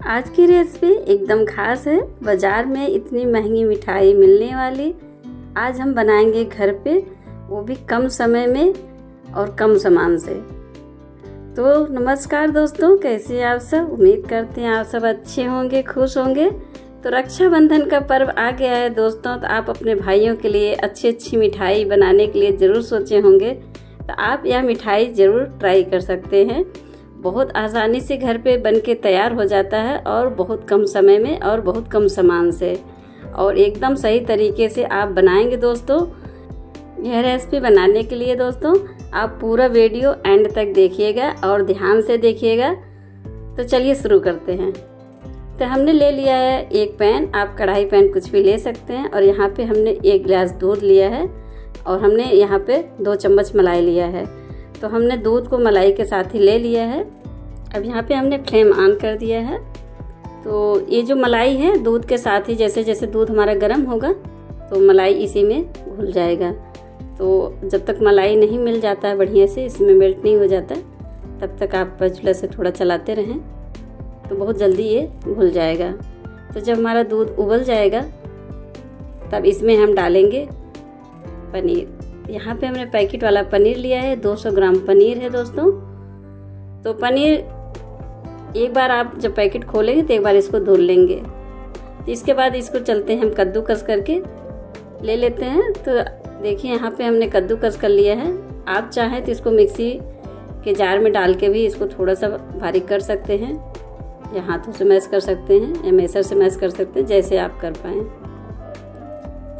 आज की रेसिपी एकदम खास है। बाज़ार में इतनी महँगी मिठाई मिलने वाली। आज हम बनाएँगे घर पे, वो भी कम समय में और कम सामान से। तो नमस्कार दोस्तों, कैसे हैं आप सब? उम्मीद करते हैं आप सब अच्छे होंगे, खुश होंगे। तो रक्षाबंधन का पर्व आ गया है दोस्तों तो आप अपने भाइयों के लिए अच्छी अच्छी मिठाई बनाने के लिए ज़रूर सोचे होंगे। तो आप यह मिठाई ज़रूर ट्राई कर सकते हैं। बहुत आसानी से घर पे बन के तैयार हो जाता है और बहुत कम समय में और बहुत कम सामान से। और एकदम सही तरीके से आप बनाएँगे दोस्तों। यह रेसिपी बनाने के लिए दोस्तों, आप पूरा वीडियो एंड तक देखिएगा और ध्यान से देखिएगा। तो चलिए शुरू करते हैं। तो हमने ले लिया है एक पैन, आप कढ़ाई पैन कुछ भी ले सकते हैं और यहाँ पे हमने एक गिलास दूध लिया है और हमने यहाँ पे दो चम्मच मलाई लिया है। तो हमने दूध को मलाई के साथ ही ले लिया है। अब यहाँ पे हमने फ्लेम ऑन कर दिया है। तो ये जो मलाई है, दूध के साथ ही जैसे जैसे दूध हमारा गर्म होगा तो मलाई इसी में घुल जाएगा। तो जब तक मलाई नहीं मिल जाता है बढ़िया से, इसमें मेल्ट नहीं हो जाता, तब तक आप चूल्हा से थोड़ा चलाते रहें तो बहुत जल्दी ये घुल जाएगा। तो जब हमारा दूध उबल जाएगा, तब इसमें हम डालेंगे पनीर। यहाँ पे हमने पैकेट वाला पनीर लिया है 200 ग्राम पनीर है दोस्तों। तो पनीर एक बार आप जब पैकेट खोलेंगे तो एक बार इसको धुल लेंगे। तो इसके बाद इसको चलते हैं हम कद्दूकस करके, ले लेते हैं। तो देखिए यहाँ पे हमने कद्दूकस कर लिया है। आप चाहें तो इसको मिक्सी के जार में डाल के भी इसको थोड़ा सा बारीक कर सकते हैं। या हाथों से मैश कर सकते हैं, या मैसर से मैश कर सकते हैं, जैसे आप कर पाएँ।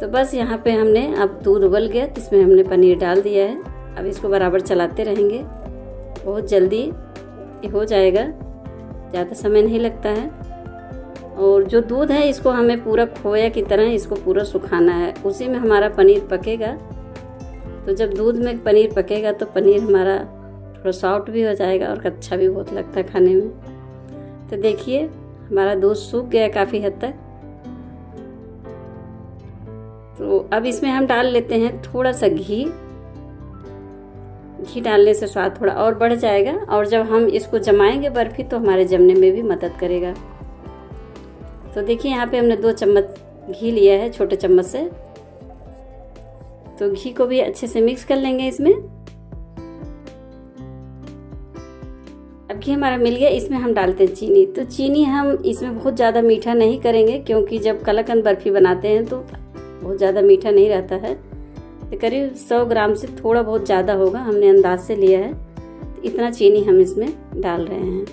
तो बस यहाँ पे हमने अब दूध उबल गया तो इसमें हमने पनीर डाल दिया है। अब इसको बराबर चलाते रहेंगे। बहुत जल्दी ये हो जाएगा। ज़्यादा समय नहीं लगता है। और जो दूध है, इसको हमें पूरा खोया की तरह इसको पूरा सुखाना है। उसी में हमारा पनीर पकेगा। तो जब दूध में पनीर पकेगा तो पनीर हमारा थोड़ा सॉफ्ट भी हो जाएगा और अच्छा भी बहुत लगता है खाने में। तो देखिए, हमारा दूध सूख गया काफ़ी हद तक। तो अब इसमें हम डाल लेते हैं थोड़ा सा घी। घी डालने से स्वाद थोड़ा और बढ़ जाएगा और जब हम इसको जमाएँगे बर्फ़ी तो हमारे जमने में भी मदद करेगा। तो देखिए यहाँ पे हमने दो चम्मच घी लिया है छोटे चम्मच से। तो घी को भी अच्छे से मिक्स कर लेंगे इसमें। अब घी हमारा मिल गया, इसमें हम डालते हैं चीनी। तो चीनी हम इसमें बहुत ज़्यादा मीठा नहीं करेंगे क्योंकि जब कलाकंद बर्फ़ी बनाते हैं तो बहुत ज़्यादा मीठा नहीं रहता है। तो करीब 100 ग्राम से थोड़ा बहुत ज़्यादा होगा, हमने अंदाज से लिया है। तो इतना चीनी हम इसमें डाल रहे हैं।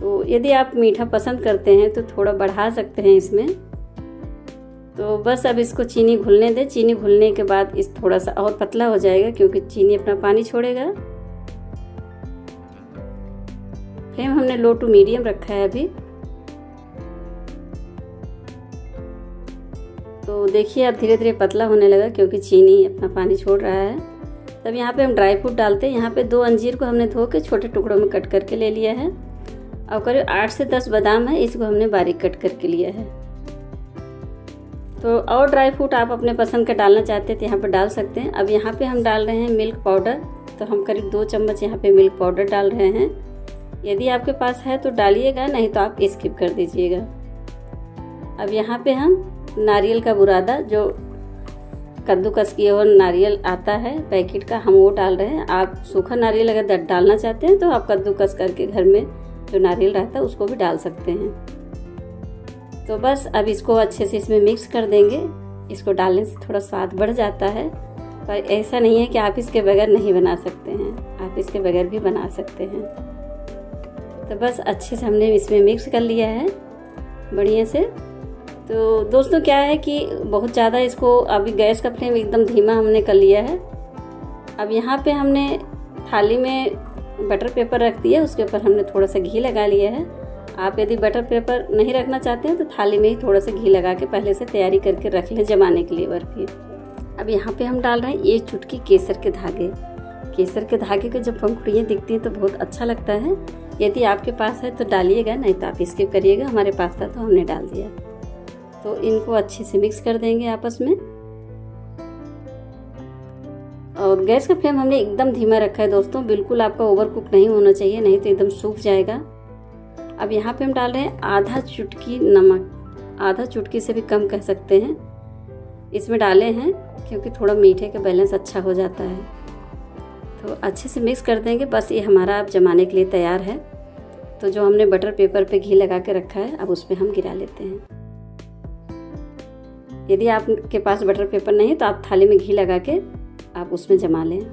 तो यदि आप मीठा पसंद करते हैं तो थोड़ा बढ़ा सकते हैं इसमें। तो बस अब इसको चीनी घुलने दें। चीनी घुलने के बाद इस थोड़ा सा और पतला हो जाएगा, क्योंकि चीनी अपना पानी छोड़ेगा। फ्लेम हमने लो टू मीडियम रखा है अभी। तो देखिए, अब धीरे धीरे पतला होने लगा क्योंकि चीनी अपना पानी छोड़ रहा है। तब यहाँ पे हम ड्राई फ्रूट डालते हैं। यहाँ पे दो अंजीर को हमने धो के छोटे टुकड़ों में कट करके ले लिया है। और करीब आठ से दस बादाम है, इसको हमने बारीक कट करके लिया है। तो और ड्राई फ्रूट आप अपने पसंद का डालना चाहते तो यहाँ पर डाल सकते हैं। अब यहाँ पे हम डाल रहे हैं मिल्क पाउडर तो हम करीब दो चम्मच यहाँ पे मिल्क पाउडर डाल रहे हैं। यदि आपके पास है तो डालिएगा, नहीं तो आप स्किप कर दीजिएगा। अब यहाँ पे हम नारियल का बुरादा जो कद्दूकस किए हुआ नारियल आता है, पैकेट का हम वो डाल रहे हैं। आप सूखा नारियल अगर डालना चाहते हैं तो आप कद्दूकस करके घर में जो नारियल रहता है, उसको भी डाल सकते हैं। तो बस अब इसको अच्छे से इसमें मिक्स कर देंगे। इसको डालने से थोड़ा स्वाद बढ़ जाता है। पर ऐसा नहीं है कि आप इसके बगैर नहीं बना सकते हैं। आप इसके बगैर भी बना सकते हैं। तो बस अच्छे से हमने इसमें मिक्स कर लिया है। बढ़िया से। तो दोस्तों, क्या है कि बहुत ज़्यादा इसको अभी गैस का फ्लेम एकदम धीमा हमने कर लिया है। अब यहाँ पे हमने थाली में बटर पेपर रख दिया, उसके ऊपर हमने थोड़ा सा घी लगा लिया है। आप यदि बटर पेपर नहीं रखना चाहते हैं तो थाली में ही थोड़ा सा घी लगा के पहले से तैयारी करके रख लें जमाने के लिए बर्फ़ी। अब यहाँ पे हम डाल रहे हैं एक चुटकी केसर के धागे। केसर के धागे को जब पंखुड़ियाँ दिखती हैं तो बहुत अच्छा लगता है। यदि आपके पास है तो डालिएगा, नहीं तो आप स्किप करिएगा। हमारे पास था तो हमने डाल दिया। तो इनको अच्छे से मिक्स कर देंगे आपस में। और गैस का फ्लेम हमने एकदम धीमा रखा है दोस्तों, बिल्कुल आपका ओवर कुक नहीं होना चाहिए, नहीं तो एकदम सूख जाएगा। अब यहाँ पे हम डाल रहे हैं आधा चुटकी नमक, आधा चुटकी से भी कम कह सकते हैं। इसमें डाले हैं, क्योंकि थोड़ा मीठे का बैलेंस अच्छा हो जाता है। तो अच्छे से मिक्स कर देंगे, बस ये हमारा अब जमाने के लिए तैयार है। तो जो हमने बटर पेपर पे घी लगा के रखा है, अब उस पर हम गिरा लेते हैं। यदि आपके पास बटर पेपर नहीं तो आप थाली में घी लगा के आप उसमें जमा लें।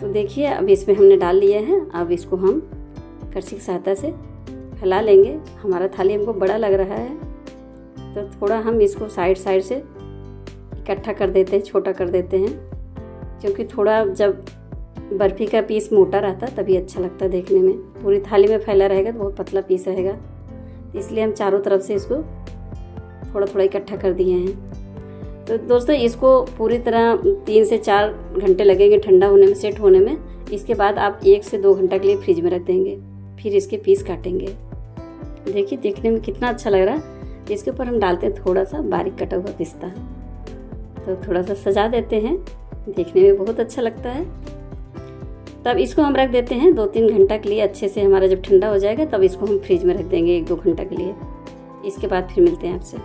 तो देखिए, अब इसमें हमने डाल लिया है। अब इसको हम करछी की सहायता से फैला लेंगे। हमारा थाली हमको बड़ा लग रहा है। तो थोड़ा हम इसको साइड साइड से इकट्ठा कर देते हैं, छोटा कर देते हैं। क्योंकि थोड़ा जब बर्फ़ी का पीस मोटा रहता, तभी अच्छा लगता देखने में। पूरी थाली में फैला रहेगा तो बहुत पतला पीस रहेगा। इसलिए हम चारों तरफ़ से इसको थोड़ा थोड़ा इकट्ठा कर दिए हैं। तो दोस्तों, इसको पूरी तरह तीन से चार घंटे लगेंगे ठंडा होने में, सेट होने में। इसके बाद आप एक से दो घंटा के लिए फ्रिज में रख देंगे। फिर इसके पीस काटेंगे। देखिए, देखने में कितना अच्छा लग रहा है। इसके ऊपर हम डालते हैं थोड़ा सा बारीक कटा हुआ पिस्ता। तो थोड़ा सा सजा देते हैं। देखने में बहुत अच्छा लगता है। तब इसको हम रख देते हैं दो तीन घंटा के लिए अच्छे से हमारा जब ठंडा हो जाएगा तब इसको हम फ्रिज में रख देंगे एक दो घंटा के लिए। इसके बाद फिर मिलते हैं आपसे।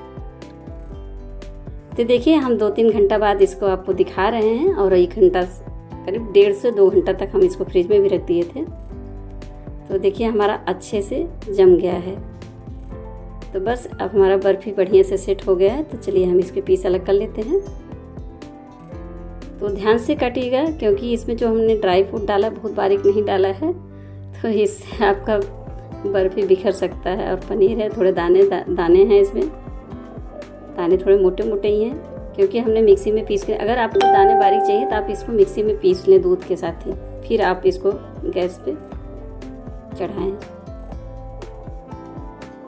तो देखिए, हम दो तीन घंटा बाद इसको आपको दिखा रहे हैं और एक घंटा करीब डेढ़ से दो घंटा तक हम इसको फ्रिज में भी रख दिए थे। तो देखिए, हमारा अच्छे से जम गया है। तो बस, अब हमारा बर्फ़ी बढ़िया से सेट हो गया है। तो चलिए, हम इसके पीस अलग कर लेते हैं। तो ध्यान से काटिएगा क्योंकि इसमें जो हमने ड्राई फ्रूट डाला बहुत बारीक नहीं डाला है तो इससे आपका बर्फ़ी बिखर सकता है और पनीर है थोड़े दाने दा, दाने हैं इसमें। दाने थोड़े मोटे मोटे ही हैं क्योंकि हमने मिक्सी में पीस के अगर आपको दाने बारीक चाहिए तो आप इसको मिक्सी में पीस लें दूध के साथ ही फिर आप इसको गैस पे चढ़ाएँ।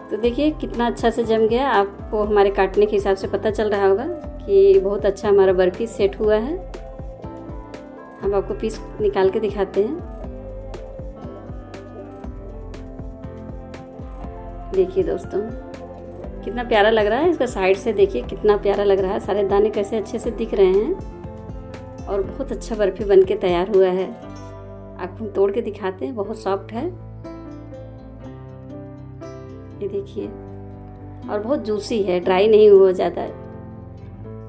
तो देखिए कितना अच्छा से जम गया आपको हमारे काटने के हिसाब से पता चल रहा होगा कि बहुत अच्छा हमारा बर्फ़ी सेट हुआ है। हम आपको पीस निकाल के दिखाते हैं। देखिए दोस्तों, कितना प्यारा लग रहा है इसका साइड से देखिए, कितना प्यारा लग रहा है। सारे दाने कैसे अच्छे से दिख रहे हैं और बहुत अच्छा बर्फ़ी बन के तैयार हुआ है। आपको हम तोड़ के दिखाते हैं, बहुत सॉफ्ट है। ये देखिए, और बहुत जूसी है ड्राई नहीं हुआ ज़्यादा।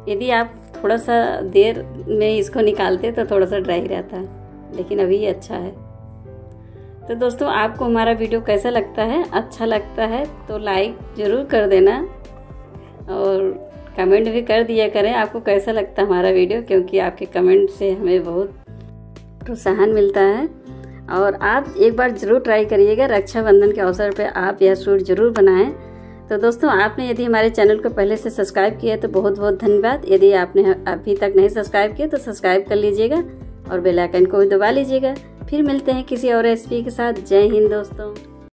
यदि आप थोड़ा सा देर में इसको निकालते तो थोड़ा सा ड्राई रहता है लेकिन अभी अच्छा है। तो दोस्तों, आपको हमारा वीडियो कैसा लगता है? अच्छा लगता है तो लाइक ज़रूर कर देना और कमेंट भी कर दिया करें, आपको कैसा लगता है हमारा वीडियो? क्योंकि आपके कमेंट से हमें बहुत प्रोत्साहन मिलता है। और आप एक बार ज़रूर ट्राई करिएगा, रक्षाबंधन के अवसर पर आप यह सूट ज़रूर बनाएँ। तो दोस्तों, आपने यदि हमारे चैनल को पहले से सब्सक्राइब किया है तो बहुत बहुत धन्यवाद। यदि आपने अभी तक नहीं सब्सक्राइब किया तो सब्सक्राइब कर लीजिएगा और बेल आइकन को भी दबा लीजिएगा। फिर मिलते हैं किसी और रेसिपी के साथ। जय हिंद दोस्तों।